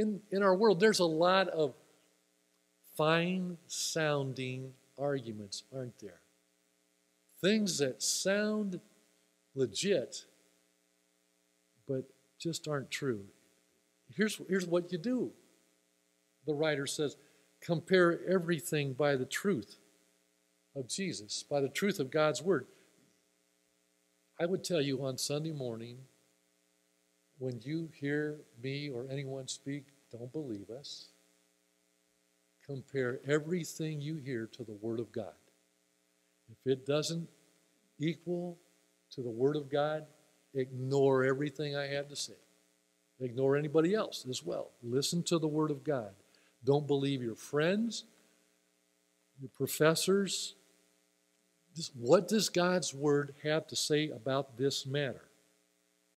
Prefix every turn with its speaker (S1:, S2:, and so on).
S1: in, in our world, there's a lot of fine sounding arguments, aren't there? Things that sound legit, but just aren't true. Here's, here's what you do. The writer says, compare everything by the truth of Jesus, by the truth of God's Word. I would tell you on Sunday morning, when you hear me or anyone speak, don't believe us. Compare everything you hear to the Word of God. If it doesn't equal to the Word of God, ignore everything I had to say. Ignore anybody else as well. Listen to the Word of God. Don't believe your friends, your professors. What does God's Word have to say about this matter?